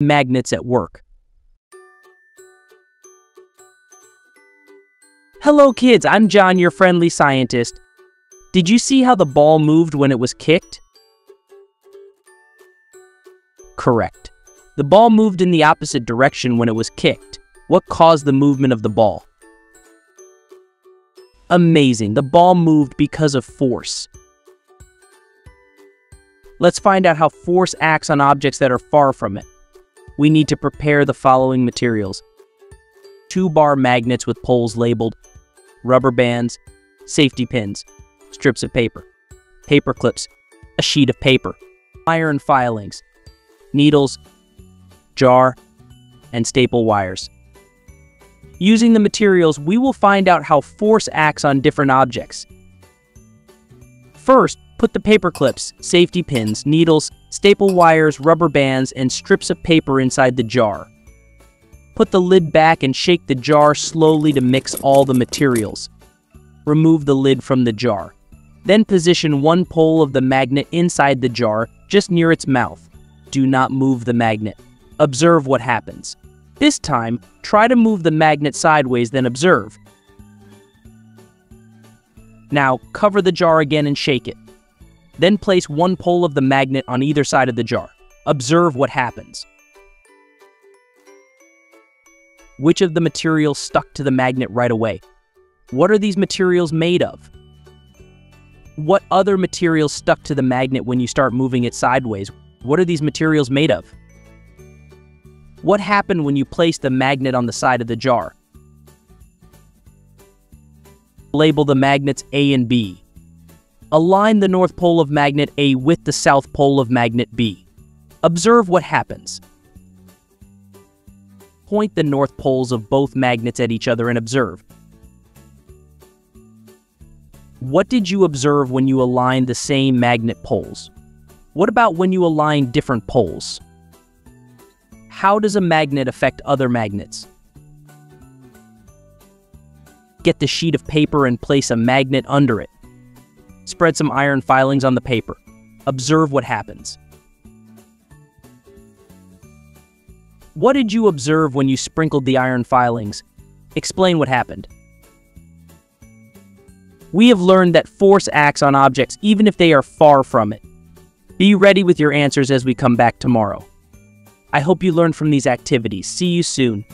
magnets at work. Hello kids, I'm John, your friendly scientist. Did you see how the ball moved when it was kicked? Correct. The ball moved in the opposite direction when it was kicked. What caused the movement of the ball? Amazing, the ball moved because of force. Let's find out how force acts on objects that are far from it. We need to prepare the following materials. Two bar magnets with poles labeled, rubber bands, safety pins, strips of paper, paper clips, a sheet of paper, iron filings, needles, jar, and staple wires. Using the materials, we will find out how force acts on different objects. First, put the paper clips, safety pins, needles, staple wires, rubber bands, and strips of paper inside the jar. Put the lid back and shake the jar slowly to mix all the materials. Remove the lid from the jar. Then position one pole of the magnet inside the jar, just near its mouth. Do not move the magnet. Observe what happens. This time, try to move the magnet sideways, then observe. Now, cover the jar again and shake it. Then place one pole of the magnet on either side of the jar. Observe what happens. Which of the materials stuck to the magnet right away? What are these materials made of? What other materials stuck to the magnet when you start moving it sideways? What are these materials made of? What happened when you placed the magnet on the side of the jar? Label the magnets A and B. Align the north pole of magnet A with the south pole of magnet B. Observe what happens. Point the north poles of both magnets at each other and observe. What did you observe when you aligned the same magnet poles? What about when you align different poles? How does a magnet affect other magnets? Get the sheet of paper and place a magnet under it. Spread some iron filings on the paper. Observe what happens. What did you observe when you sprinkled the iron filings? Explain what happened. We have learned that force acts on objects even if they are far from it. Be ready with your answers as we come back tomorrow. I hope you learned from these activities. See you soon.